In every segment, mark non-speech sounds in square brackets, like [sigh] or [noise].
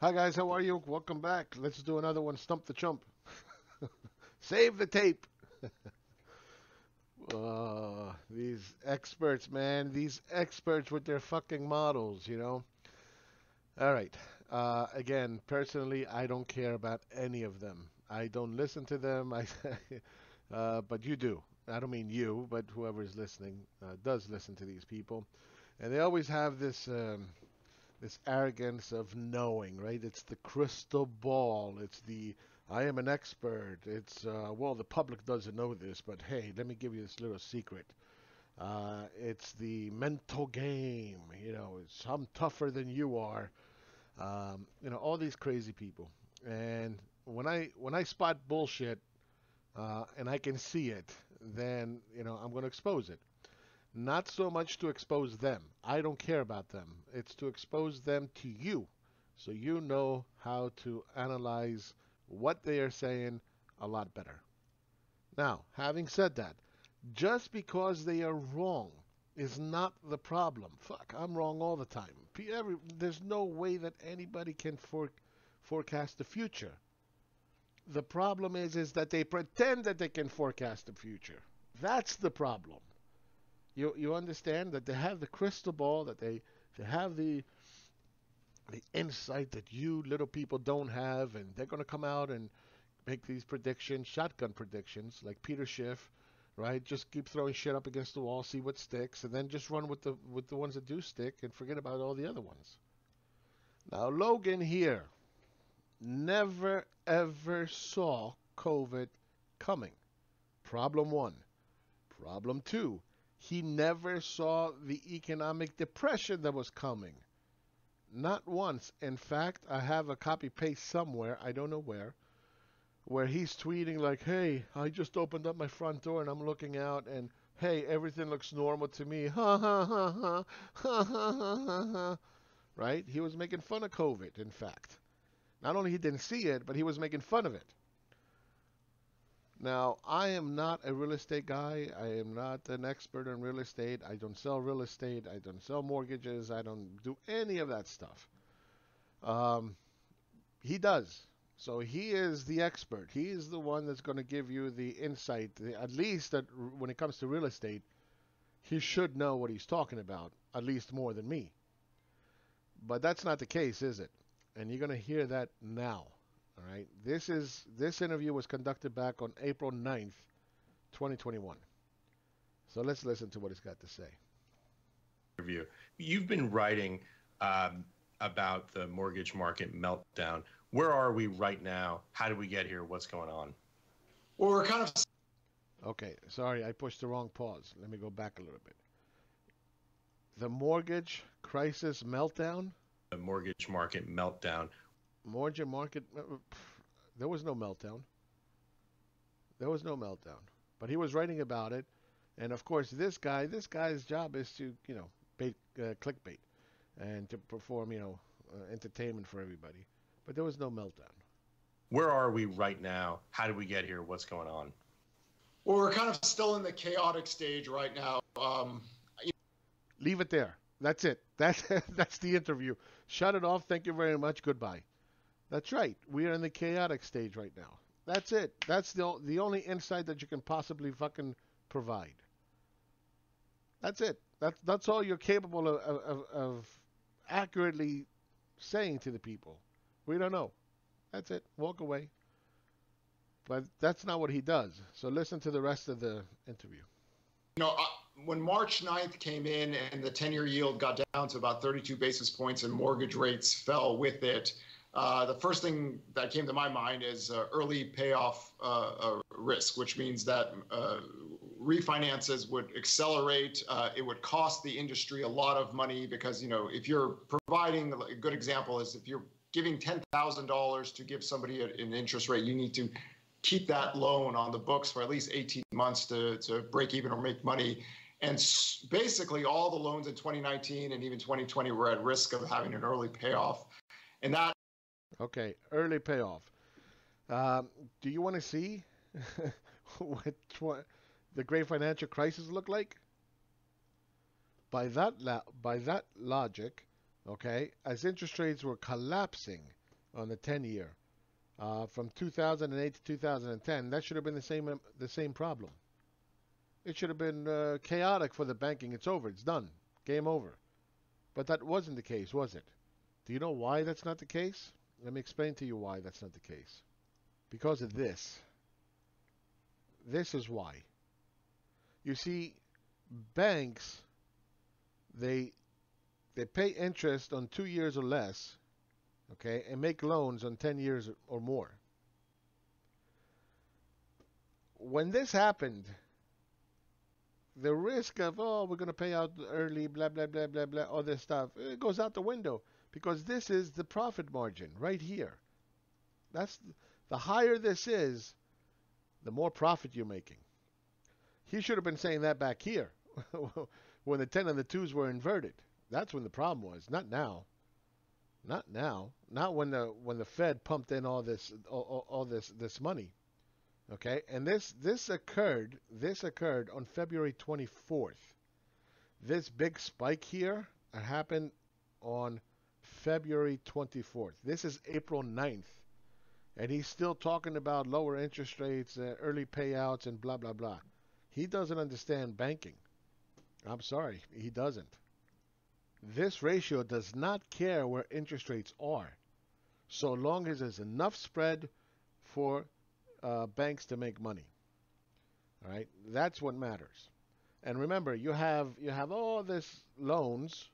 Hi guys, how are you? Welcome back. Let's do another one. Stump the chump. [laughs] Save the tape. [laughs] uh, these experts, man. These experts with their fucking models, you know. All right. Uh, again, personally, I don't care about any of them. I don't listen to them. [laughs] I, uh, but you do. I don't mean you, but whoever is listening uh, does listen to these people, and they always have this um, this arrogance of knowing, right? It's the crystal ball. It's the I am an expert. It's uh, well, the public doesn't know this, but hey, let me give you this little secret. Uh, it's the mental game. You know, it's I'm tougher than you are. Um, you know, all these crazy people. And when I when I spot bullshit uh, and I can see it, then you know I'm going to expose it. Not so much to expose them. I don't care about them. It's to expose them to you, so you know how to analyze what they are saying a lot better. Now, having said that, just because they are wrong is not the problem. Fuck, I'm wrong all the time. Every, there's no way that anybody can for, forecast the future. The problem is is that they pretend that they can forecast the future. That's the problem. You you understand that they have the crystal ball, that they they have the the insight that you little people don't have, and they're going to come out and make these predictions, shotgun predictions, like Peter Schiff, right? Just keep throwing shit up against the wall, see what sticks, and then just run with the with the ones that do stick, and forget about all the other ones. Now Logan here never ever saw COVID coming. Problem one. Problem two, he never saw the economic depression that was coming. Not once. In fact, I have a copy paste somewhere, I don't know where, where he's tweeting like, "Hey, I just opened up my front door and I'm looking out and hey, everything looks normal to me." Ha ha ha ha ha ha ha ha. Right? He was making fun of COVID, in fact. Not only he didn't see it, but he was making fun of it. Now, I am not a real estate guy. I am not an expert in real estate. I don't sell real estate. I don't sell mortgages. I don't do any of that stuff. Um, he does. So he is the expert. He is the one that's going to give you the insight, at least that when it comes to real estate, he should know what he's talking about, at least more than me. But that's not the case, is it? And you're going to hear that now. All right. This is this interview was conducted back on April 9th, 2021. So let's listen to what he's got to say. Interview. You've been writing um, about the mortgage market meltdown. Where are we right now? How did we get here? What's going on? Well, we're kind of. Okay, sorry, I pushed the wrong pause. Let me go back a little bit. The mortgage crisis meltdown. The mortgage market meltdown mortgage market, uh, there was no meltdown. There was no meltdown. But he was writing about it, and of course, this guy, this guy's job is to, you know, bait, uh, clickbait, and to perform, you know, uh, entertainment for everybody. But there was no meltdown. Where are we right now? How did we get here? What's going on? Well, we're kind of still in the chaotic stage right now. Um, Leave it there. That's it. [laughs] That's that's the interview. Shut it off. Thank you very much. Goodbye. That's right. We are in the chaotic stage right now. That's it. That's the the only insight that you can possibly fucking provide. That's it. That's that's all you're capable of, of, of accurately saying to the people. We don't know. That's it. Walk away. But that's not what he does. So listen to the rest of the interview. You know, when March 9th came in and the 10 year yield got down to about 32 basis points and mortgage rates fell with it, uh, the first thing that came to my mind is uh, early payoff uh, uh risk, which means that uh, refinances would accelerate. It would cost the industry a lot of money because, you know, if you're providing a good example is if you're giving $10,000 to give somebody an interest rate, you need to keep that loan on the books for at least 18 months to, to break even or make money. And basically, all the loans in 2019 and even 2020 were at risk of having an early payoff. And that Okay, early payoff. Um, do you want to see [laughs] what the great financial crisis looked like? By that by that logic, okay, as interest rates were collapsing, on the 10 year. Uh, from 2008 to 2010, that should have been the same um, the same problem. It should have been uh, chaotic for the banking. It's over. It's done. Game over. But that wasn't the case, was it? Do you know why that's not the case? Let me explain to you why that's not the case. Because of this. This is why. You see, banks, they they pay interest on two years or less, okay, and make loans on 10 years or more. When this happened, the risk of, oh, we're going to pay out early, blah, blah, blah, blah, blah, all this stuff, it goes out the window because this is the profit margin right here. That's the higher this is, the more profit you're making. He should have been saying that back here [laughs] when the 10 and the 2s were inverted. That's when the problem was, not now. Not now. Not when the when the Fed pumped in all this all, all this this money. Okay? And this this occurred this occurred on February 24th. This big spike here happened on February 24th. This is April 9th. And he's still talking about lower interest rates, uh, early payouts, and blah, blah, blah. He doesn't understand banking. I'm sorry, he doesn't. This ratio does not care where interest rates are, so long as there's enough spread for uh, banks to make money. All right, that's what matters. And remember, you have you have all this loans,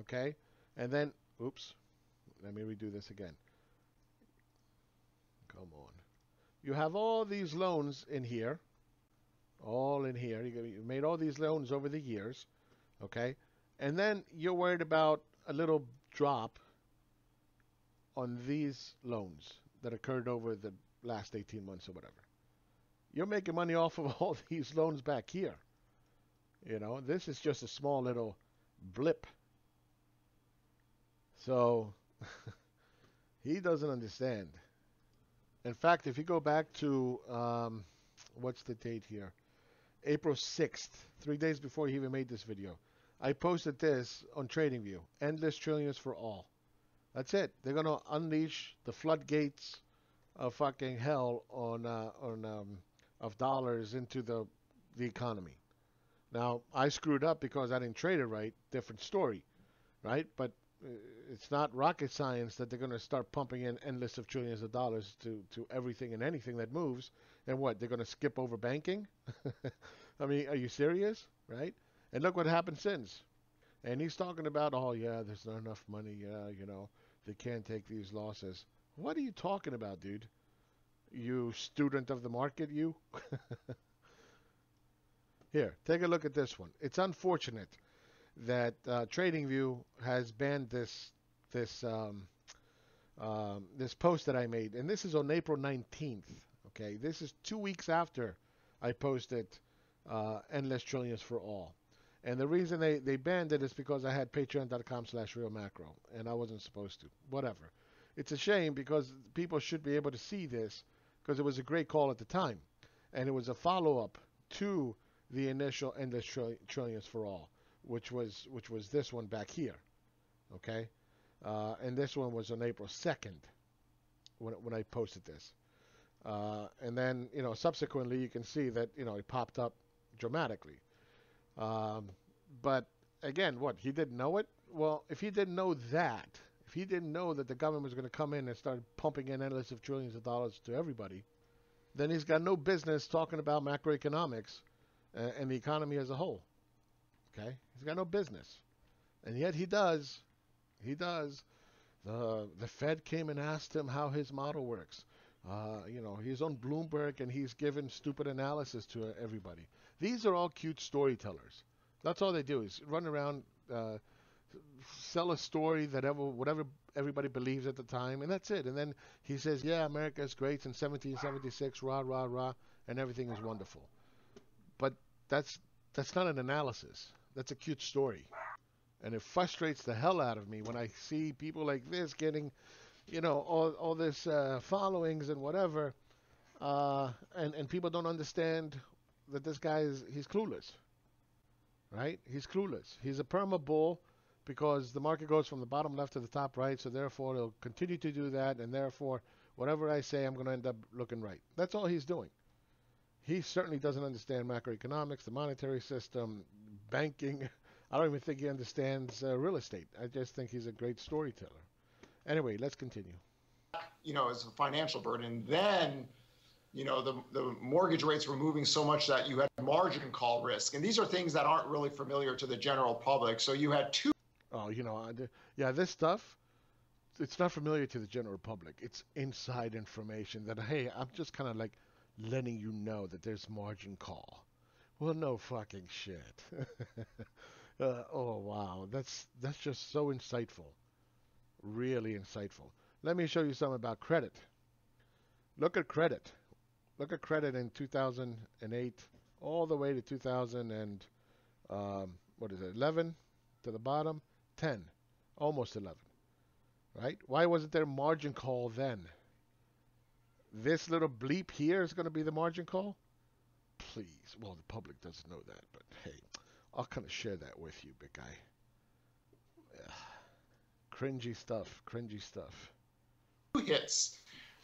okay, and then oops, let me redo this again. Come on, you have all these loans in here, all in here. You made all these loans over the years, okay, and then you're worried about a little drop on these loans that occurred over the last 18 months or whatever. You're making money off of all [laughs] these loans back here. You know, this is just a small little blip. So [laughs] he doesn't understand. In fact, if you go back to um, what's the date here? April 6th, three days before he even made this video. I posted this on TradingView. Endless trillions for all. That's it. They're gonna unleash the floodgates of fucking hell on uh, on um, of dollars into the the economy. Now I screwed up because I didn't trade it right. Different story, right? But Uh, it's not rocket science that they're going to start pumping in endless of trillions of dollars to, to everything and anything that moves. And what? They're going to skip over banking? [laughs] I mean, are you serious? Right? And look what happened since. And he's talking about, oh, yeah, there's not enough money. Yeah, you know, they can't take these losses. What are you talking about, dude? You student of the market, you? [laughs] Here, take a look at this one. It's unfortunate that uh, TradingView has banned this this um, um, this post that I made, and this is on April 19th. Okay, this is two weeks after I posted uh, Endless Trillions for All. And the reason they, they banned it is because I had patreon.com slash real macro and I wasn't supposed to. Whatever. It's a shame because people should be able to see this because it was a great call at the time. And it was a follow up to the initial endless trillions for all, which was which was this one back here. Okay? Uh, and this one was on April 2nd when, when I posted this. Uh, and then, you know, subsequently you can see that, you know, it popped up dramatically. Um, but again, what he didn't know it. Well, if he didn't know that, if he didn't know that the government was going to come in and start pumping in endless of trillions of dollars to everybody, then he's got no business talking about macroeconomics uh, and the economy as a whole. Okay, he's got no business, and yet he does. He does. The the Fed came and asked him how his model works. Uh, you know, he's on Bloomberg and he's giving stupid analysis to everybody. These are all cute storytellers. That's all they do is run around, uh, sell a story that ever, whatever everybody believes at the time, and that's it. And then he says, "Yeah, America is great in 1776, rah rah rah, and everything is wonderful." But that's that's not an analysis. That's a cute story, and it frustrates the hell out of me when I see people like this getting, you know, all all this uh, followings and whatever, uh, and and people don't understand that this guy is he's clueless. Right? He's clueless. He's a perma bull because the market goes from the bottom left to the top right, so therefore it'll continue to do that, and therefore whatever I say, I'm going to end up looking right. That's all he's doing. He certainly doesn't understand macroeconomics, the monetary system, banking. I don't even think he understands uh, real estate. I just think he's a great storyteller. Anyway, let's continue. You know, as a financial burden, then you know the the mortgage rates were moving so much that you had margin call risk, and these are things that aren't really familiar to the general public. So you had two. Oh, you know, yeah, this stuff. It's not familiar to the general public. It's inside information that hey, I'm just kind of like letting you know that there's margin call. Well, no fucking shit. [laughs] uh, oh wow, that's that's just so insightful. Really insightful. Let me show you something about credit. Look at credit. Look at credit in 2008 all the way to 2000 and um, what is it? 11 to the bottom, 10, almost 11. Right? Why wasn't there margin call then? This little bleep here is going to be the margin call? Please. Well, the public doesn't know that, but hey, I'll kind of share that with you, big guy. Ugh. [sighs] Cringy stuff, cringy stuff. Two Hits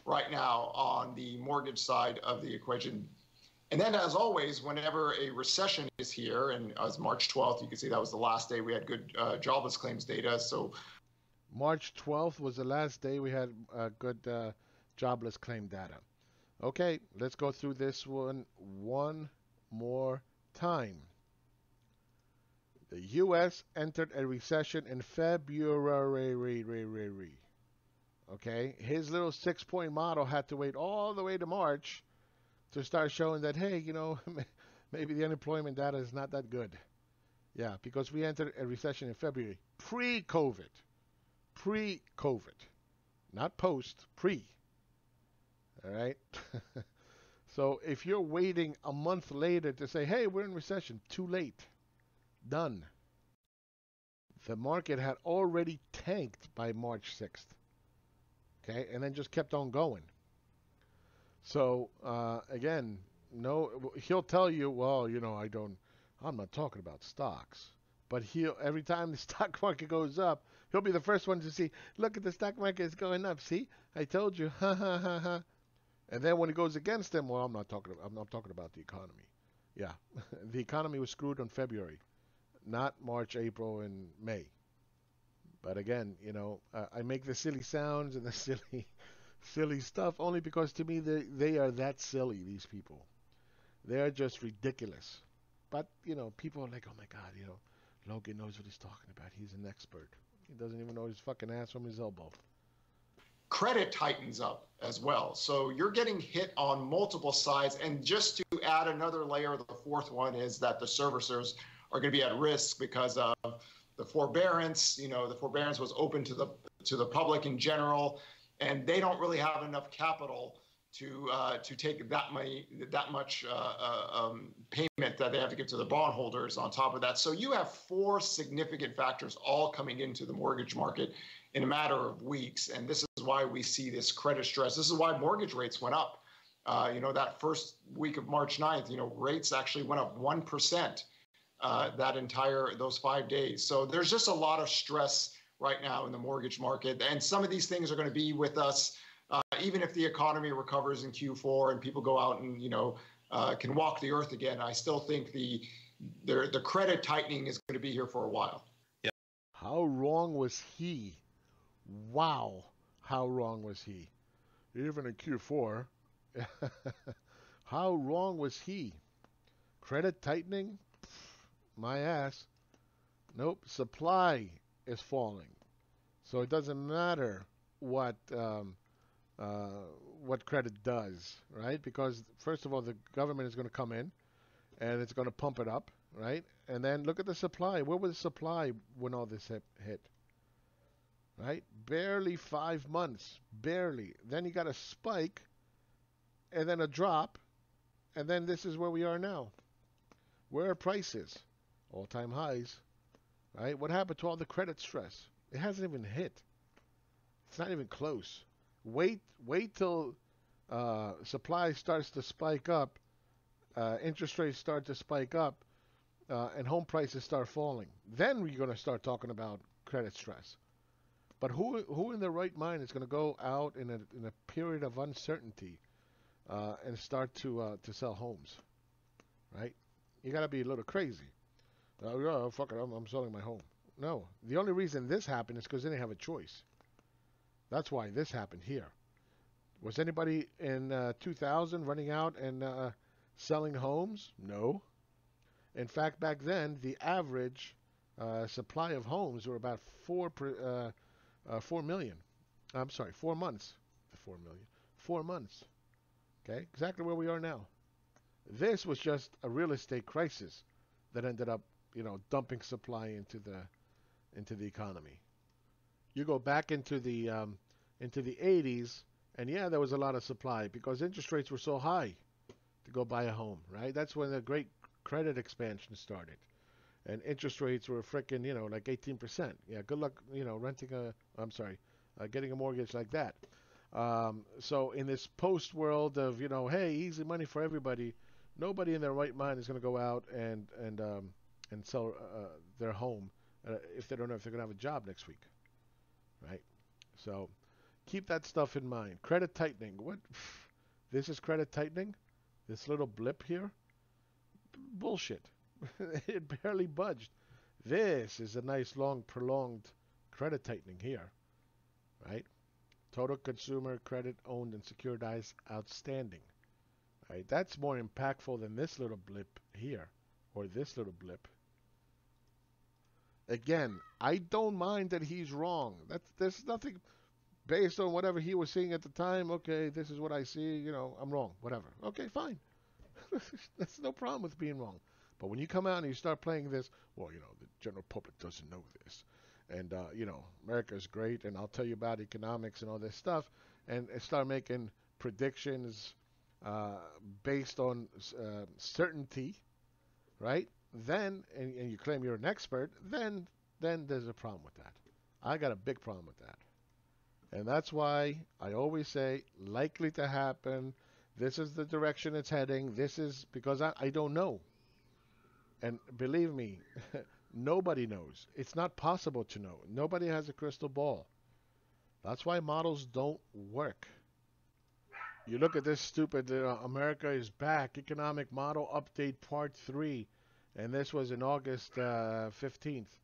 right now on the mortgage side of the equation. And then, as always, whenever a recession is here, and as March 12th, you can see that was the last day we had good uh, jobless claims data. So, March 12th was the last day we had uh, good uh, jobless claim data. Okay, let's go through this one one more time. The U.S. entered a recession in February. Okay, his little six-point model had to wait all the way to March to start showing that hey, you know, [laughs] maybe the unemployment data is not that good. Yeah, because we entered a recession in February, pre-COVID, pre-COVID, not post, pre. All right. [laughs] so if you're waiting a month later to say, hey, we're in recession, too late. Done. The market had already tanked by March 6th. Okay, and then just kept on going. So uh, again, no, he'll tell you, well, you know, I don't, I'm not talking about stocks, but he'll every time the [laughs] stock market goes up, he'll be the first one to see, look at the stock market is going up. See, I told you, [laughs] ha ha ha ha. And then when it goes against them, well, I'm not talking, I'm not talking about the economy. Yeah, [laughs] the economy was screwed on February, not March, April, and May. But again, you know, uh, I make the silly sounds and the [laughs] silly, silly stuff only because to me they they are that silly. These people, they are just ridiculous. But you know, people are like, oh my god, you know, Logan knows what he's talking about. He's an expert. He doesn't even know his fucking ass from his elbow. Credit tightens up as well. So you're getting hit on multiple sides. And just to add another layer, the fourth one is that the servicers are going to be at risk because of the forbearance. You know, the forbearance was open to the to the public in general, and they don't really have enough capital to uh, to take that money that much uh, uh, um, payment that they have to give to the bondholders on top of that. So you have four significant factors all coming into the mortgage market in a matter of weeks, and this is why we see this credit stress. This is why mortgage rates went up. Uh, you know, that first week of March 9th, you know, rates actually went up 1% uh, that entire those five days. So there's just a lot of stress right now in the mortgage market, and some of these things are going to be with us uh, even if the economy recovers in Q4 and people go out and you know uh, can walk the earth again. I still think the the, the credit tightening is going to be here for a while. Yeah. How wrong was he? Wow, how wrong was he? Even in Q4. [laughs] how wrong was he? Credit tightening? my ass. Nope, supply is falling. So it doesn't matter what um, uh, what credit does, right? Because first of all, the government is going to come in and it's going to pump it up, right? And then look at the supply. Where was the supply when all this hit? Right? Barely five months, barely. Then you got a spike, and then a drop, and then this is where we are now. Where are prices? all-time highs, right? What happened to all the credit stress? It hasn't even hit. It's not even close. Wait, wait till uh, supply starts to spike up, uh, interest rates start to spike up, uh, and home prices start falling. Then we're going to start talking about credit stress. But who who in their right mind is going to go out in a in a period of uncertainty uh, and start to uh, to sell homes, right? You got to be a little crazy. Uh, yeah, fuck it, I'm, I'm selling my home. No, the only reason this happened is because they didn't have a choice. That's why this happened here. Was anybody in uh, 2000 running out and uh, selling homes? No. In fact, back then, the average uh, supply of homes were about four per, uh, four million. I'm sorry, four months. Four million. Four months. Okay, exactly where we are now. This was just a real estate crisis that ended up, you know, dumping supply into the into the economy. You go back into the um, into the 80s, and yeah, there was a lot of supply because interest rates were so high to go buy a home, right? That's when the great credit expansion started. And interest rates were freaking, you know, like 18%. Yeah, good luck, you know, renting a, I'm sorry, uh, getting a mortgage like that. Um, so in this post world of, you know, hey, easy money for everybody, nobody in their right mind is going to go out and and um, and sell uh, their home uh, if they don't know if they're going to have a job next week, right? So keep that stuff in mind. Credit tightening. What? This is credit tightening. This little blip here. Bullshit. [laughs] it barely budged. This is a nice, long, prolonged credit tightening here, right? Total consumer credit owned and securitized outstanding. Right? That's more impactful than this little blip here or this little blip. Again, I don't mind that he's wrong. That's there's nothing based on whatever he was seeing at the time. Okay, this is what I see. You know, I'm wrong. Whatever. Okay, fine. [laughs] That's no problem with being wrong. But when you come out and you start playing this, well, you know, the general public doesn't know this. And, uh, you know, America's great, and I'll tell you about economics and all this stuff, and, and start making predictions uh, based on uh, certainty, right? Then, and, and you claim you're an expert, then, then there's a problem with that. I got a big problem with that. And that's why I always say likely to happen. This is the direction it's heading. This is because I, I don't know. And believe me, [laughs] nobody knows. It's not possible to know. Nobody has a crystal ball. That's why models don't work. You look at this stupid uh, America is Back Economic Model Update Part 3, and this was in August uh, 15th,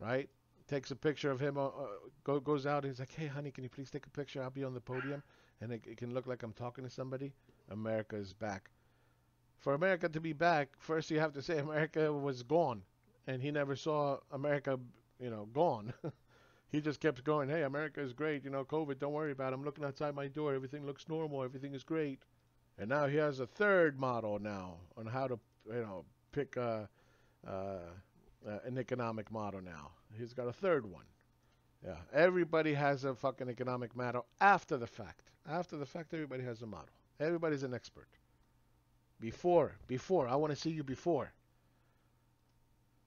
right? Takes a picture of him, uh, uh, go, goes out, and he's like, hey, honey, can you please take a picture? I'll be on the podium, and it, it can look like I'm talking to somebody. America is back. For America to be back, first you have to say America was gone, and he never saw America, you know, gone. [laughs] he just kept going, hey, America is great, you know, COVID, don't worry about it. I'm looking outside my door, everything looks normal, everything is great. And now he has a third model now on how to, you know, pick uh, uh, an economic model now. He's got a third one. Yeah, everybody has a fucking economic model after the fact. After the fact, everybody has a model. Everybody's an expert. Before, before, I want to see you before.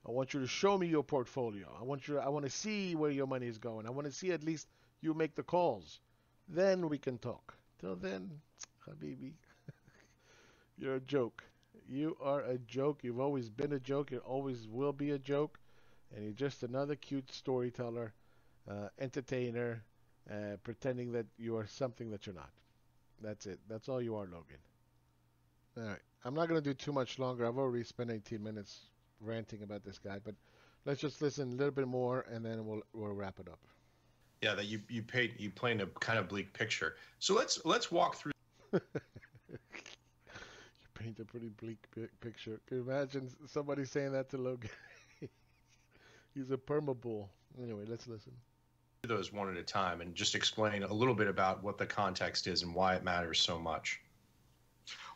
I want you to show me your portfolio. I want you. I want to see where your money is going. I want to see at least you make the calls. Then we can talk. Till then, Habibi, [laughs] you're a joke. You are a joke. You've always been a joke. You always will be a joke. And you're just another cute storyteller, uh, entertainer, uh, pretending that you are something that you're not. That's it. That's all you are, Logan. All right. I'm not going to do too much longer. I've already spent 18 minutes ranting about this guy, but let's just listen a little bit more and then we'll we'll wrap it up. Yeah, that you you paid you paint a kind of bleak picture. So let's let's walk through. [laughs] you paint a pretty bleak picture. Can you imagine somebody saying that to Logan? [laughs] He's a permabull. Anyway, let's listen. Those one at a time and just explain a little bit about what the context is and why it matters so much.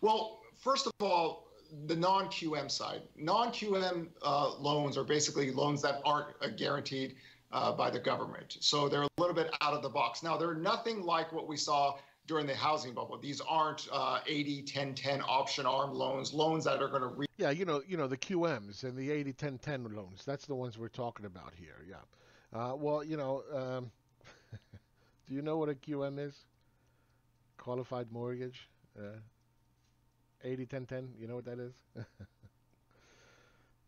Well, first of all, the non-QM side. Non-QM uh, loans are basically loans that aren't uh, guaranteed uh, by the government. So they're a little bit out of the box. Now, they're nothing like what we saw during the housing bubble. These aren't uh, 80, 10, 10 option arm loans, loans that are going to. Re- yeah, you know, you know the QMs and the 80, 10, 10 loans. That's the ones we're talking about here. Yeah. Uh, well, you know, um, [laughs] do you know what a QM is? Qualified mortgage. Uh, 80 10 10 you know what that is [laughs]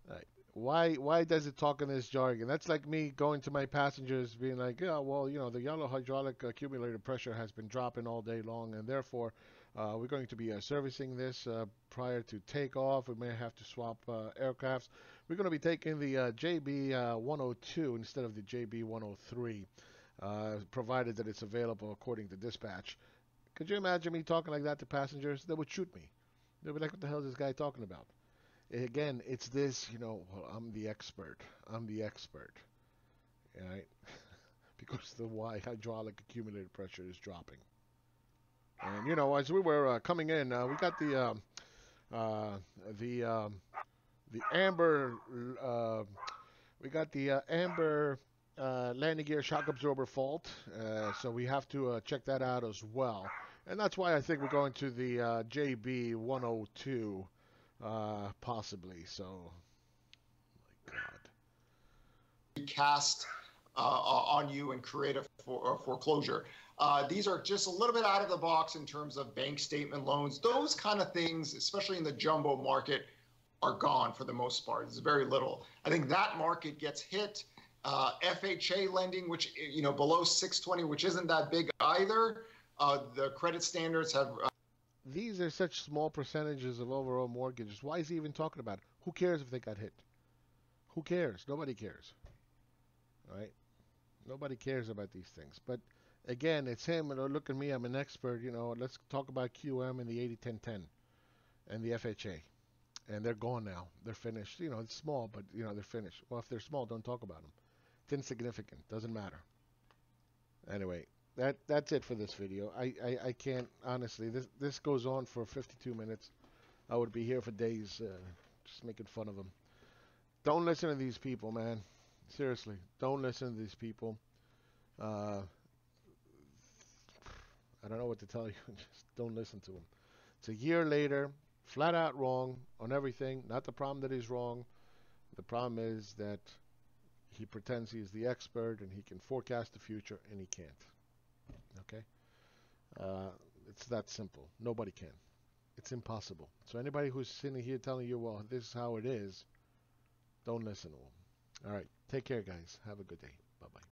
right Why why does it talk in this jargon? That's like me going to my passengers being like, yeah, well, you know, the yellow hydraulic accumulator pressure has been dropping all day long, and therefore uh, we're going to be uh, servicing this uh, prior to takeoff. We may have to swap uh, aircrafts. We're going to be taking the uh, JB 102 instead of the JB 103, uh, provided that it's available according to dispatch. Could you imagine me talking like that to passengers? They would shoot me. They'd be like, what the hell is this guy talking about? Again, it's this, you know, well, I'm the expert. I'm the expert. Right? [laughs] because the Y hydraulic accumulator pressure is dropping. And you know, as we were uh, coming in, uh, we got the um, uh, the um, the amber uh, we got the uh, amber uh, landing gear shock absorber fault, so we have to check that out as well. And that's why I think we're going to the JB 102 possibly. So, my God. Cast on you and create a, for, a foreclosure. Uh, these are just a little bit out of the box in terms of bank statement loans. Those kind of things, especially in the jumbo market, are gone for the most part. It's very little. I think that market gets hit. Uh, FHA lending, which you know below 620, which isn't that big either. Uh, the credit standards have. Uh, These are such small percentages of overall mortgages. Why is he even talking about it? Who cares if they got hit? Who cares? Nobody cares. Right? Nobody cares about these things. But again, it's him. And look at me, I'm an expert. You know, let's talk about QM and the 80-10-10 and the FHA. And they're gone now. They're finished. You know, it's small, but you know they're finished. Well, if they're small, don't talk about them. It's insignificant. Doesn't matter. Anyway, that that's it for this video. I, I, I can't honestly. This this goes on for 52 minutes. I would be here for days, uh, just making fun of them. Don't listen to these people, man. Seriously, don't listen to these people. Uh, I don't know what to tell you. [laughs] Just don't listen to them. It's a year later, flat out wrong on everything. Not the problem that he's wrong. The problem is that he pretends he's the expert and he can forecast the future, and he can't. Uh, it's that simple. Nobody can. It's impossible. So anybody who's sitting here telling you, well, this is how it is, don't listen to him. All right. Take care, guys. Have a good day. Bye-bye.